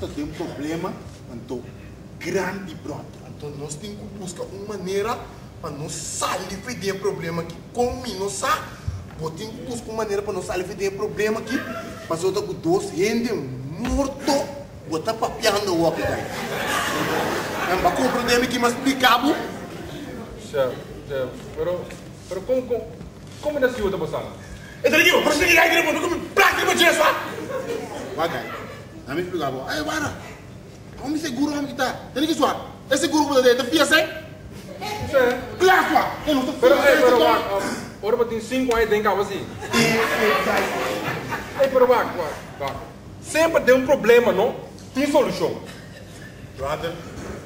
nós temos um problema, então, grande, brother. Então nós temos que buscar uma maneira para não sair de problema aqui. Como nós ter que buscar uma maneira para não sair de problema aqui. Mas eu estou com dois rende morto, vou estar papiando o aqui. Mas com o problema que me explicava. Chef, chef, pero, pero como, como, como nasceu outra pessoa? É daqui, mas você que aí, não como praga de você, só. Vai, não me explicava. Aí, para. Homem seguro, homem que tá. Tem que suar. É seguro para você, tem que ser? Sim. Claro, pá. Eu não estou Pero, eh, pero, um, ora ba tem cinco aí dentro casa assim? Eh, pero, wak. Sempre tem um problema, não? Tem solução. Brother,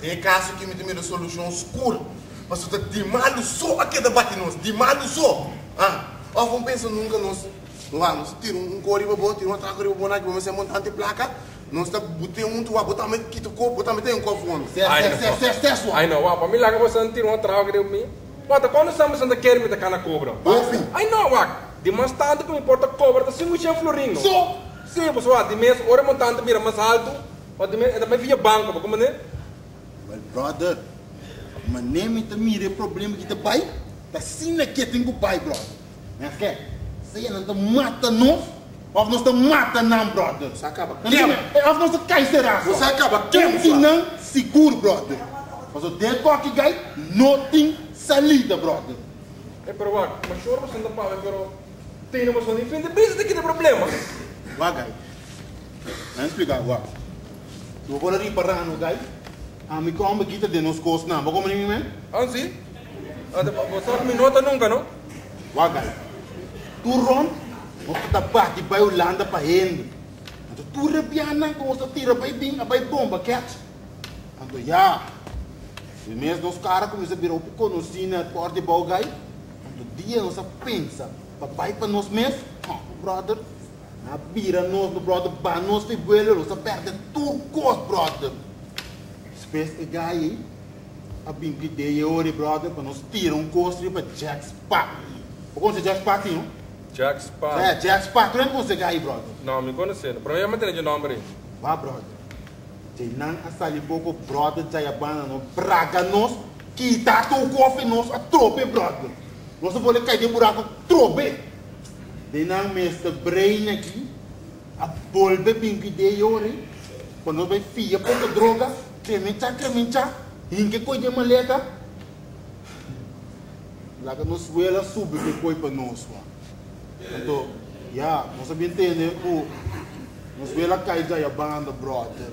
tem caso que me tem uma solução escura. Mas você está de mal só aqui da bate nós, de mal só. Ah, ó, vamos pensar nunca nós. Lá, nós tira um cori para botar, tira um outra cori para botar, vamos ser montante placa. Nós está botando um tua, botar mais quito corpo, botar mais tem um copo onde. Certo, certo, certo, certo, Ai não, para mim que você não tira uma traga de mim. Wak, quando estamos sendo quer me tacar na cobra. Ai não, wak, de mais tanto que me importa cobra, tá um chão florinho. Só. Sim, pessoal, de mês, ora montante mira mais alto, ou de mês, também via banco, como né? Well, brother, mas nem me te mire problema que te pai, tá sim que tem o pai, brother. Mas que? Se não te mata nós, ou nós te mata não, brother. Você acaba. Ou nós te cai será. Você acaba. Quem que não seguro, brother. Mas o de qualquer gai, não tem salida, brother. É, pero wak, mas choro você não paga, pero tem uma solução diferente, pensa que tem problema. Vai, gai. Não explicar, vai. Tu vou ali para no gai. A mim como que de nos costos não, vou como nem me. Anzi? Ada você não me nota nunca, não? Wagai. Tu ron, você tá bate vai Holanda para rende. Então tu repiana com você tira vai bem, vai bomba catch. Então já. Se mesmo os caras começam a virar um pouco no cine, porte bogai. Então dia nós pensa, papai para nós mesmos, oh, brother. Na bira nós, no brother, para nós velho, nós perde tudo cost, brother. Espécie de gai, a bim que dei hoje, brother, para nós tirar um costo para Jack Spa. Como você Jack Spa não? Jack Spa. É, Jack Spa, tu não consegue aí, brother. Não, me conhecendo. Provavelmente tem de nome. Vá, brother. Tem não a sali pouco, brother, já é bana, não. Praga nós, que tá com o cofre nós, a trope, brother. Nós podemos cair de buraco, trope. Tem não, mestre, brain aqui, a bolbe bim que dei hoje. Quando vai fia pouca droga, cremencha, cremencha, hinque coisa de maleta. Lá que nós suela sube que foi para nós, mano. Então, ja, nós sabemos entender o nós vela cai já a banda, brother.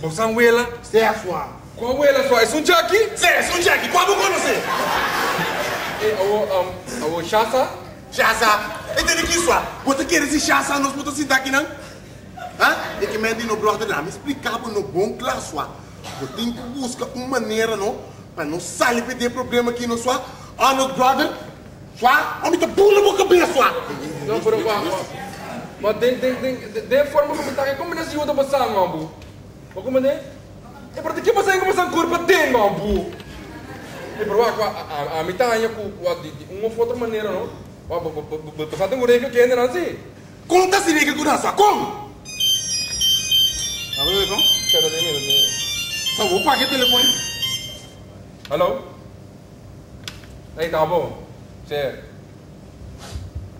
Você é um wela? Certo, mano. Qual wela só? É um Jack? Zé, é um Jack, qual vou conhecer? É o, um, o Chassa? Chasa. E tem que isso, você quer esse chasa nós podemos sentar aqui, não? Hã? E que me diz no brother lá, me explicava no bom classe, Você tem que buscar uma maneira, não? Para não sair de problema aqui no sua. Ah, no brother. Sua, homem tá pula na cabeça, sua. Não, pero wak. Mas tem, tem, tem, tem forma como está, como nesse ajuda você, mambu? O como né? É para que você como você curva tem, mambu? É pero wak, wak, a, a mitad ku, wak, de, de uma outra maneira, não? Wak, você tem um rei que ainda não assim? Como tá se liga com nós, como? A ver, então? Espera, de mim, de Só vou pagar telefone. Hello? Aí, tá bom. Certo.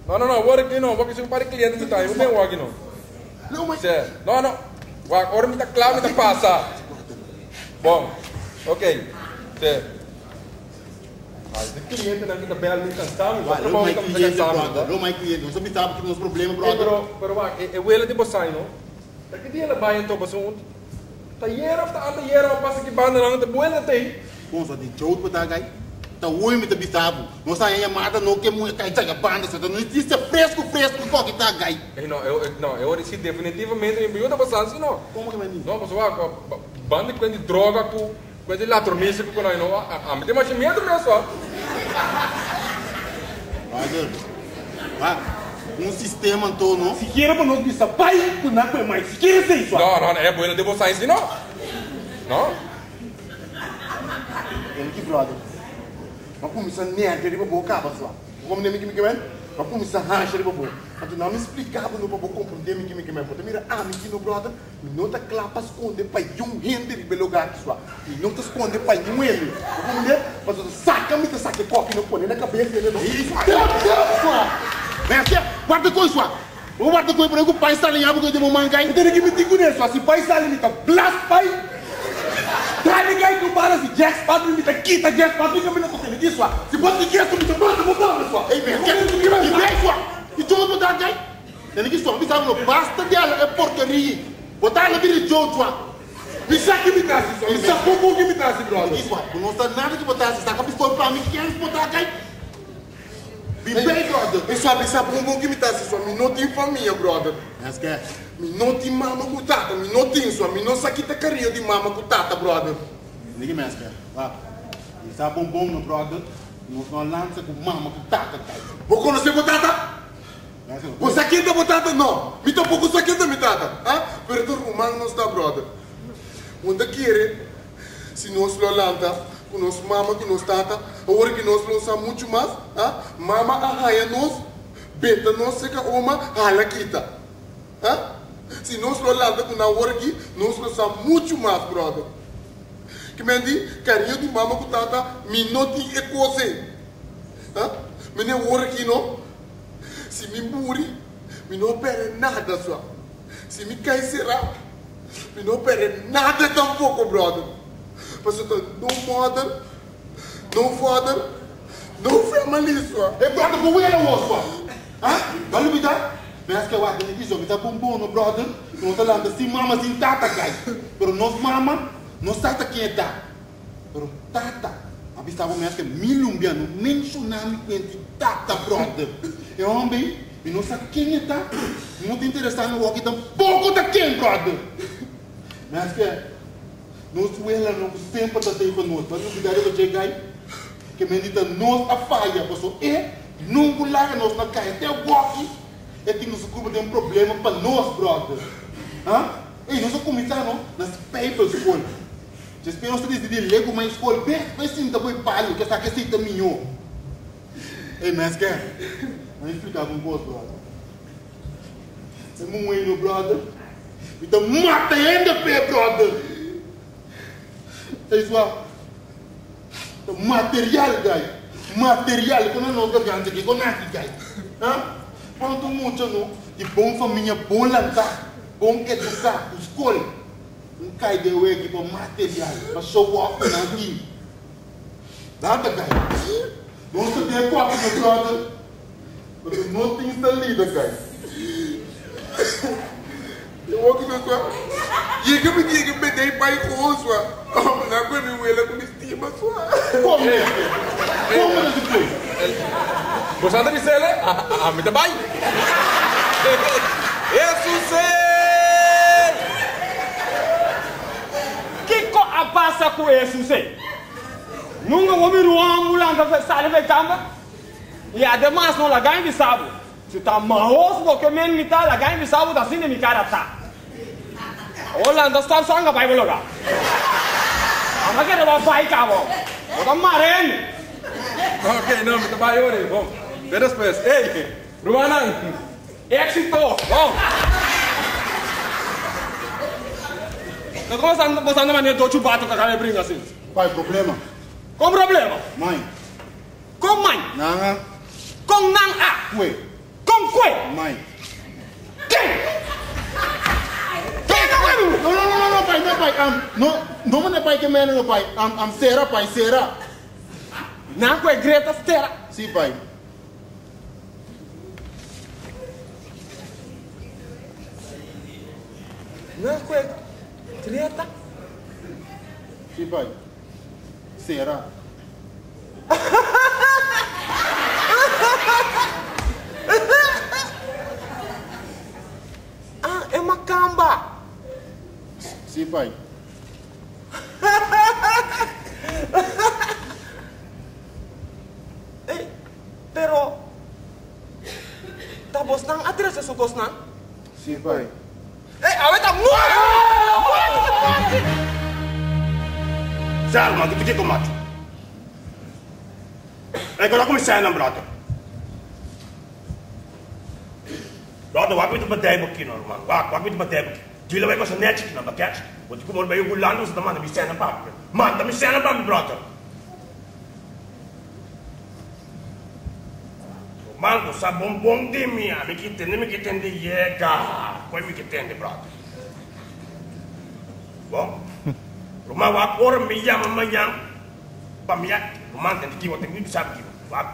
Não, não, não, agora aqui não, porque se eu para cliente me tá, eu nem aqui não. Não, mas... Não, não. Agora me tá claro, me tá passa. Bom, ok. Certo. Ah, esse cliente não fica bem ali cansado, Vai, vai não com cliente, cansado. Não mais cliente. Nós sabemos que temos problema, brother. pero, pero, eh, ele de bosai, no? Daqui dia ela vai então, passou um. Tá tá anda hiera, passa que banda não, tá buena tem. Como só de jogo para dar gai. Tá oi me tá bisabo. Nós tá aí mata não que muito cai já a banda, só não existe fresco, fresco qual que tá gai. Eh, não, eu, não, eu disse definitivamente, eu não tá passando assim, não. Como que vai nisso? Não, pessoal, banda com de droga, com com de latromícia, com nós, não. A mim tem mais medo mesmo, ó. Brother. Vá. Um sistema todo, não? Se queira para nós bisa, pai, tu não é mais. Se queira ser isso. Não, não, é boa de bosai assim, não. Não? Ele que brother. Mas como isso é nerd, vai bocar, pessoal. Como nem me que me? Mas como isso é ele vai bocar. Então não me explicava no para compreender que me que me pode mira a mim que no brother, me não tá clapa esconde para um rende de belo lugar que sua. Me não tá esconde para um ele. Entendeu? Mas você saca me tá saca coque no põe na cabeça dele não. Isso. Vem aqui, guarda coisa sua. Vou guarda coisa para o pai está alinhado porque eu devo mangar. Então que me digo nisso, se pai está ali me tá blast pai. Dale gai tu para si Jack Sparrow me tá quita Jack Sparrow que me não consegue disso. Se você quer tu me tá bota bota sua. Ei, vem aqui, que vem sua. E tudo botar gai. Nem que sua, bisa não basta dela é porcaria. Botar ela vira sua. Me tá sua. Me saque pouco que me tá brother. Isso, não está nada que botar, está com a pistola para mim que quer botar gai. Be bem, brother. Isso sabe, sabe um que me tá sua. Me não tem família, brother. Mas que é? Mi não tem mama com tata, mi não tem sua, mi não saquita carinho de mama com tata, brother. Ninguém mais quer. Vá. Isso é bom bom, meu brother. Nós não lança com mama com tata, gai. Vou conhecer com tata? Você aqui tá botata não? Me tá pouco saquita me tata, ah? Pero o humano não está, brother. Onde quer, se nós lo lanta, com nós mama, com nós tata, agora que nós não sabemos muito mais, ah? Mama arraia nós, beta nós seca uma, hala quita. Ah? Se nós lanta com na hora aqui, nós não sabemos muito mais, brother. Que me diz, carinho de mama com tata, me não tem ecose. Ah? Me nem hora aqui não. Se me muri, me não perde nada só. Se me cai será, me não perde nada tampouco, brother. Mas eu tô no mother, no father, no family só. Ei, brother, como é o osso? Ah? Vale me dar? Mas que eu acho que isso está bom bom, no brother. Não está lá, assim mama sem tata, gai. Pero nós mama, nós tata quem é tá. Pero tata, a vista vou me que milumbiano, mencionar-me com tata, brother. É homem, e não sabe quem é tá. Não te interessar no walk, tampouco da quem, brother. Mas que nós ela não sempre está aí conosco. Mas o cuidado que chegar aí, que me dita nós a falha, pessoal. E nunca larga nós na caia. Até o walk, é que nos ocupa de um problema para nós, brother. Hã? E nós começamos nas paper school. Já esperamos que decidir ler uma escola bem, mas sim, tá bom, palho, que essa que tá minho. Ei, mas que? Vou explicar com você, brother. É muito, brother. Então mata ainda, brother. É isso lá. Material, guy. Material, quando nós ganhamos aqui, quando nós guy. Hã? Quanto muito, não? De bom família, bom lançar, bom educar, escola. Um cai de eu aqui para material, para show off na aqui. Nada, guy. Não se tem copo, meu brother. Mas não tem salida, guy. Eu vou que sua. E que me diga que me dei pai com sua. Ah, me dá bem. Jesus Que co a da además não la ganha de sabo. Se tá marroso porque men me tá la ganha de sabo da cine me cara tá. Olha, All understand song of Bible. I'm not going to fight. What am I Okay, no, me trabalho hoje. Bom, veras pois. Ei, Ruana, éxito. Bom. Nós como estamos passando maneira do chubato que a galera brinca assim. Qual é o problema? Qual problema? Mãe. Com mãe. Nanga. Com nanga. Cue. Com cue. Mãe. Quem? Quem não é? Não, não, não, não, pai, não, pai. Um, não, não é pai que menos, pai. Um, um, será, pai, será. Não, que é Greta Stera. Sim, pai. Não, que é Greta. Sim, pai. Será. Sim, pai. Eh, pero... Tapos nang address sa sukos na? Sim, pai. Eh, awet ang mura! Salma, que com mato. É que eu não comecei a namorar. Brother, wag met bedrijf aqui, normal. Wag, wag met bedrijf aqui. Dila vai com essa net aqui na baquete. Vou te comer bem o gulano, você tá mandando me cena pra mim. Manda me cena pra mim, brother. Mango, sa bom bom de mim, me que entende, me que entende, yega. Foi me que entende, brother. Bom, rumah wag orang me yam mayam. Pamiak, rumah tem que tem que bisa aqui. Wag,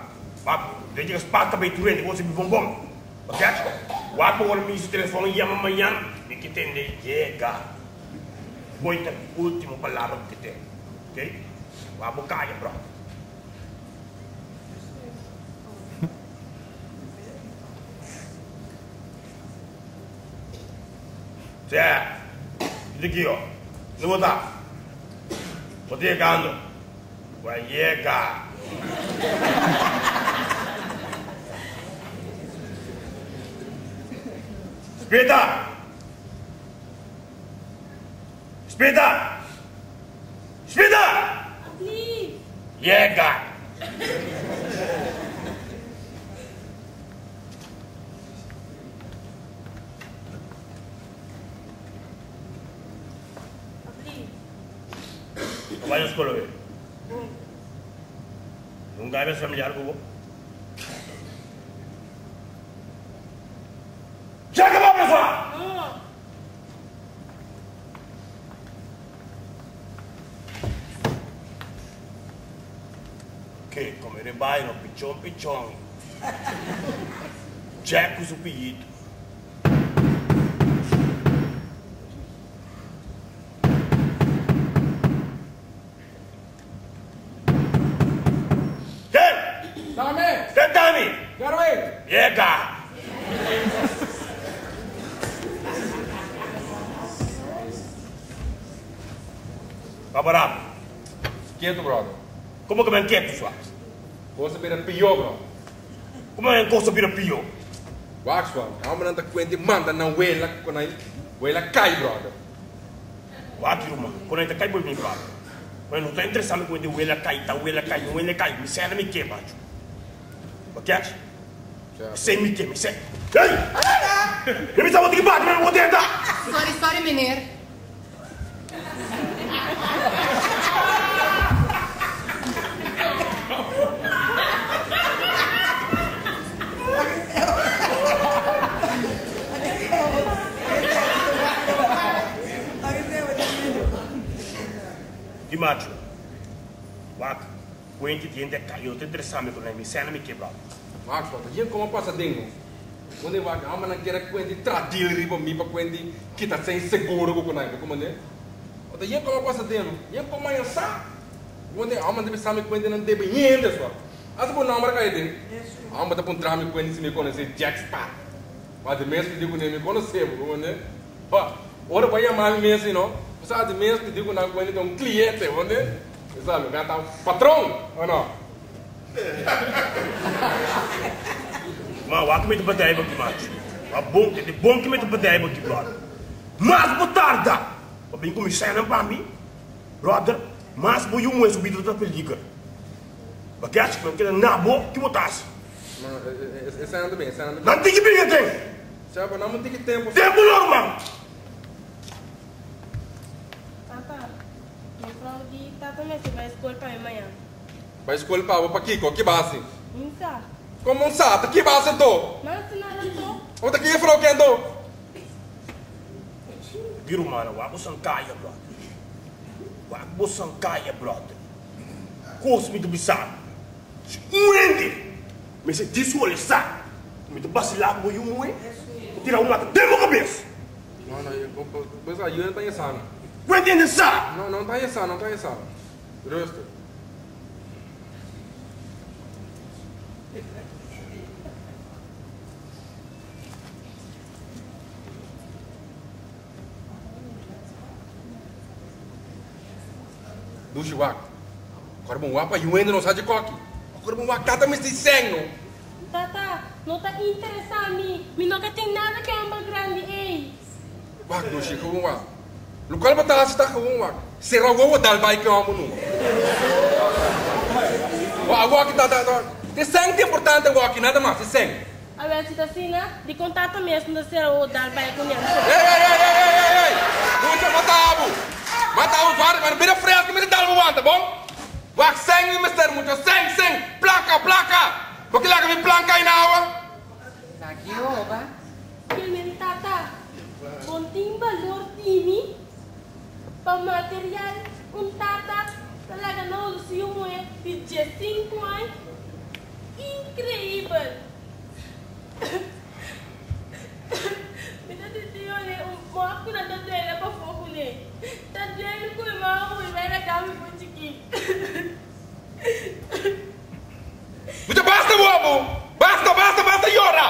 wag, dia juga sepatah bayi turun, dia mesti bom bom. Baquete. Wag orang me esse telefone yam mayam, me que entende, yega. Muita última palavra que tem. Ok? Wag bukaia, brother. Cioè, dico io, non da. Potevi cando. Guaiega. Spita! Spita! Spita! Please. Jega! Please. Vai na escola, velho. Nunca é familiar com o Chega, vamos, pessoal! No. Piccion piccion. Checo su piglito. Che? Dame! Tentami! Garwin! Piega! Paparap, Quieto, brother. come che mi inquieto, suave? Vira pior, bro. Come mi incosto per pio? Wax, man. Hou me dan kwenti manda na wela konai. Wela kai, brother. Wati uma, quando entra cai boi me fala. Mas não tá interessado com o ele cai, tá o ele cai, o ele cai, me serve me quebra. Bakete? Sem me quebra, me serve. Ei! Eu me tava de baixo, mas não vou tentar. Sorry, sorry meneer. De macho. Waka, quente de ende cai, eu tô interessado com ele, me serve me quebra. Wax, brother. Yen como passa dingo. Quando eu vou, dan kera kwenti tradil riba mi pa kwenti kita sem seguro ko konai. Como né? Ota yen como passa dingo. Yen como yang sa. Quando hou me dan sami kwenti nan debe yen des, bro. Asa po namar kai. Hou me dan pun trami kwenti si me conhece Jack Spa. Mas de que digo nem me conhecemos, como né? Pá, ora vai amar mês, não? De mês que digo não kwenti um cliente, né? Sabe, gata patrão, ou não? Mas waka me batei aqui, macho. Mas bom, que de bom que me batei aqui, brother. Mas botarda! Bem como serve para mim, brother. Mas boi um é subido da película. Bakete, que eu quero na boa, que botasse. Não, esse anda bem, esse anda bem. Não tem que brigar, tem. Sabe, não tem que tempo. Tempo normal. Tata. Meu Você vai escolher para mim amanhã. Vai escolher para para Kiko, que base? Não sabe. Como um sabe, que base do? Mas se nada não Onde que falou quem do? Biru mana, wago sankaya, brother. Wago sankaya, brother. Kos me do bisar. Um ende. Mas se disso olha sa. Me do basilar boi um é. Tira uma demo cabeça. Não, não, eu pois aí não tá insano. Vai sa. Não, não tá insano, não tá insano. Resto. Dushi wak. Agora bom wak pa yuendo não sabe de. Agora bom wak tata me dizendo. Tata, não em mim. Me nunca tem nada que é uma grande ei. Wak dushi ko wak. Lokal ba taas ta ko wak. Wo dal bai ko mo no. Wak wak tata tata. Te sente importante wak nada mais, te sente. A ver se tá assim, né? De contato mesmo da ser o dar para com ele. Ei, ei, ei, ei, ei, ei, ei! Muita matabu! Matabu, vara, mas bira fresco, me dá uma tá bom? Wak seng, mister, muito seng, seng! Placa, placa! Porque lá que me planca aí na água? Lagi oba. Kini tata, bunting valor tini, pamaterial, un tata, talaga na ulusiyong mo eh, di Jesing Point. Incredible! Mita titiyo ne, mga ko na tadwela pa foko ne. Tadwela ko yung mga ko, yung mga kami po chiki. Muito basta, bobo! Basta, basta, basta, llora!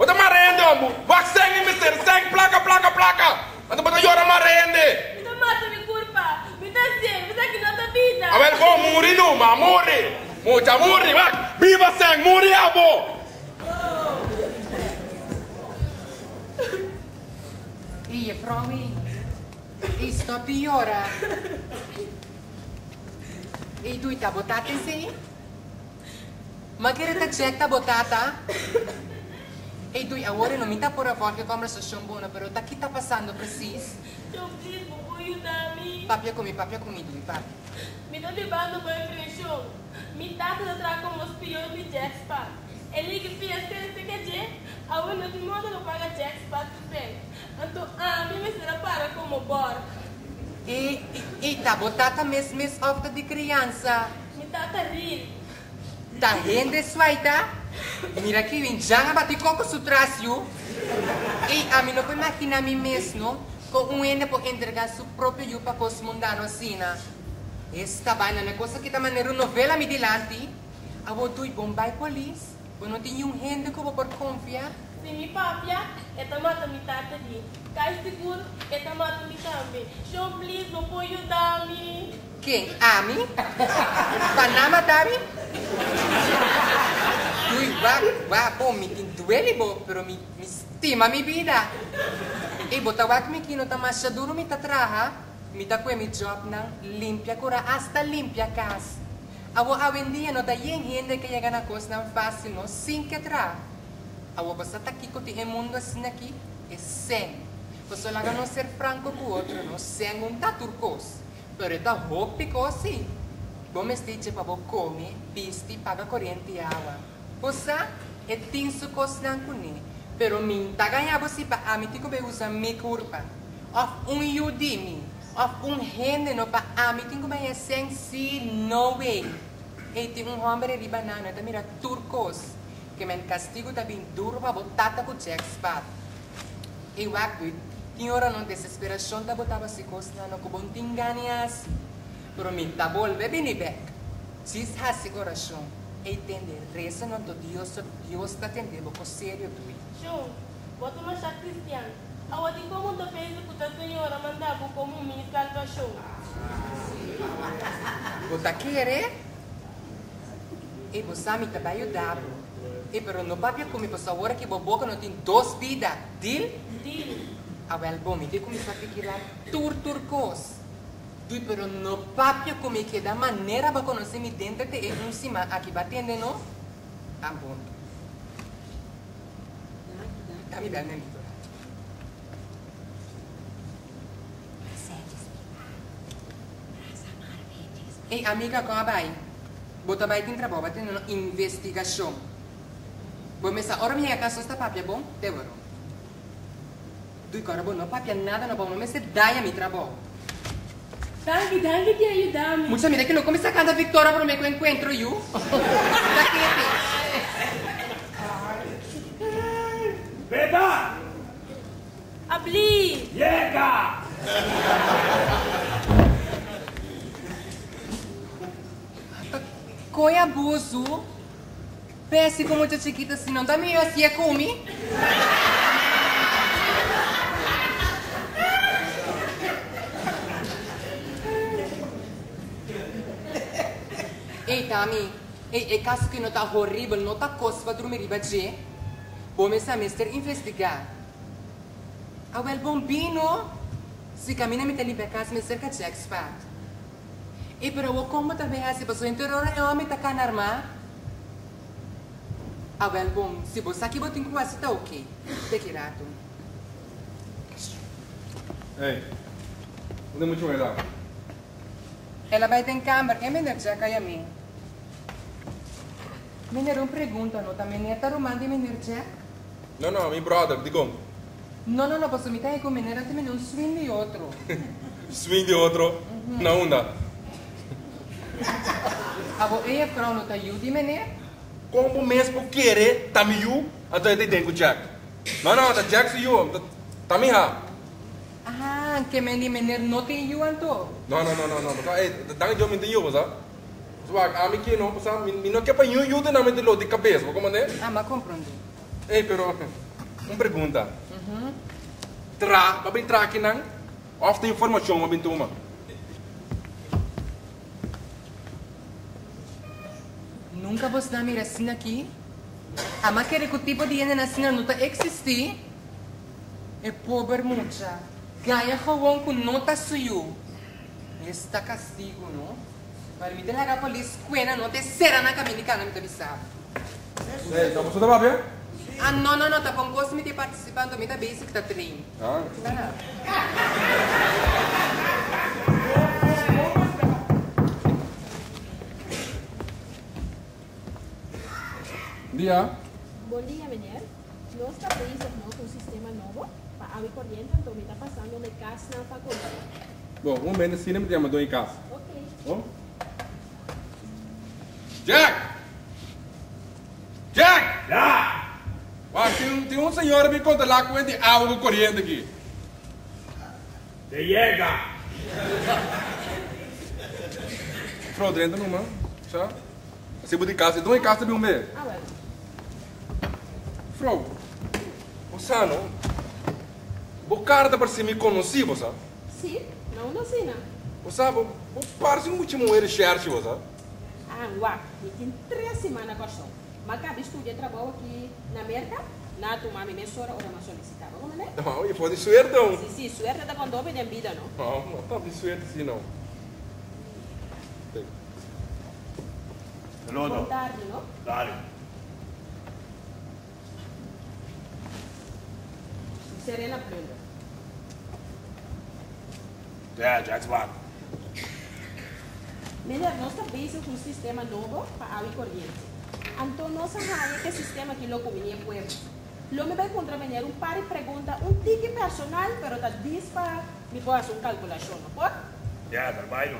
Bota marende, ambu! Wak seng, mister, seng, placa, placa, placa! Ando bota llora marende! Mita mata mi culpa, mita ser, mita kinata vida. A ver, vos numa, muri! Mucha muri! Viva seng, muri, abo! Iya, provi. E stop ora. E tu tá botata sim? Ma che reta jetta botata? E tu agora não me tá por a volta que conversação boa, pero tá aqui tá passando precis. Eu please, vou ajudar-me. Papia comi, papia comi, tu papia. Me dá levando para a impressão. Me dá para entrar como os piores de Jackspa. Ele que fez que é a única que manda não paga Jackspa também. Então, a mim me será para como bor. E, e, e tá botata mes mes ofta de criança. Me dá para rir. Tá rende suaita? Mira que vem já bati coco su tracio. E a mim não pode imaginar a mim mesmo com um ende por entregar seu próprio yupa pos mundano assim. Esta vaina é coisa que tá maneira novela me dilante. A vou tu bombay police. Eu não tinha um rende que vou por confiar. Se me papia, esta mata me tata de. Cai seguro, esta mata me também. Show please, não pode ajudar-me. Quem? A mim? Panama tabi? Ui, va, va, po, mi tintueli bo, pero mi, mi stima mi vida. E botawak mi kino ta masyaduro mi tatraha, mi ta kwe mi job ng limpia kura hasta limpia kas. Awo awen dia no da yen hindi kaya gana kos ng fácil no sin que tra. Awo basta takiko ti e mundo sinaki e sen. Posso laga no ser franco ku outro no sen un ta turcos. Pero ita hopi kosi. Bome stiche pa bo come, pisti, paga corrente e água. Posa, e tinso kos nan Pero min taganya bo si pa amiti ko be usa mi kurpa. Of un yudimi. Of un no pa amiti ko ba seng si no way. E ti un hombre di banana ta mira turcos. Que men castigo ta bin duro botata ko check spot. E waktu tinha non desesperação da botava se costa no kubon tinganias. Pero mi ta volve bini back. Sis hasi coração. E tende reza no do Dios ta tende bo ko sério tu. Show, bota uma chá cristiana. Awati como da fez que a senhora mandava como me salva show. Bota querer? E você me tá ajudar. E pero no papia come posso agora que boboca não tem duas vidas. Deal? Dile. Awel bom, me dico mi sa pikilar tur turcos. Tu pero no papio come che da manera ba conosce mi dente te e un sima a chi battende no? Ah bom. Dammi bene nito. Ei, amiga, como vai? Bota vai tem trabalho, tem uma investigação. Bom, mas a hora minha casa está papia bom? Devoro. Tu cara bom, não papia nada no bom, não me se dá mi Danke, danke de ajudar-me. Mucha mira que no come sacando a Victoria por me que encuentro yo. Daqui, Veda! Abli. Llega! Coi abuso. Pesse como muita chiquita assim, não dá meio assim a come. Tami, ei, é caso que não tá horrível, não tá coisa para dormir riba de. Vamos a mister investigar. Awel bombino. Si camina mi tali casa me cerca de expat. E pero wo como ta beha si paso interior e o mi ta kanarma. Ah, well, bom, se você aqui botar em quase tá ok. Pegue rato. Ei, onde é muito melhor? Ela vai ter câmera, quem menino já cai a mim? Uma pergunta, não? Também tá arrumando de menino já? Não, não, meu brother, digam. Não, não, não, posso me ter com menino, também um swing de outro. Swing de outro, na onda. Bom, e frau não tá ajuda, menino? Como mesmo querer, tá me you, até eu tenho Jack. Não, não, tá Jack se you, tá me ha. Ah, que menino, menino não tem ajuda, então? Não, não, não, não, não, não, ei, dá eu me tenho, você? Swag, a mim que não, me não quer para de na mente de cabeça, como é? Ah, mas compreendo. Ei, pero, uma pergunta. Tra, para bem tra aqui não? Of tem informação, mas bem toma. Nunca vos dá mira assim aqui? Ah, mas que o tipo de gente assim não tá existir? É pobre mucha. Ganha com nota suyo. Está castigo, não? Para me dar a polícia, quena não te será na caminho, não me te avisar. Ei, tá você tá bem? Ah, não, não, não, tá bom, gosto de me participando, me tá basic, tá trein. Ah, Não, dia. Bom dia, menino. Nós país com um sistema novo para água corrente, então me está passando de casa na faculdade. Bom, um momento assim, me chama, em casa. Ok. Oh? Jack! Jack! Já! Ah, tem, um- tem um senhor me conta lá com de água corrente aqui. Te llega! Frau, dentro numa. Já? Você bude casa, então em casa também um mês. Ah, bueno. Frau, você não? O cara tá parecendo me conheci, você? Sim, não não ensina. Você, o parece um último erro certo, você? Ah, uau, me tem três semanas com som. Mas acabei de estudar trabalho aqui na América, na tomar minha sora ou na solicitar. Vamos ver? Não, e pode suerte, não. Sim, sim, suerte da quando em vida, não? Não, não tá de suerte assim, não. Boa Saludo. tarde, não? Dale. Serena Brenda. Já, Jack's back. Melhor, nós também com um sistema novo para água corrente. Então, nós sabemos que sistema que lo comunidade pueblo. Lo me vai contravenir um par de perguntas, um tique personal, pero tá diz para me fazer uma calculação, não pode? Já, trabalho.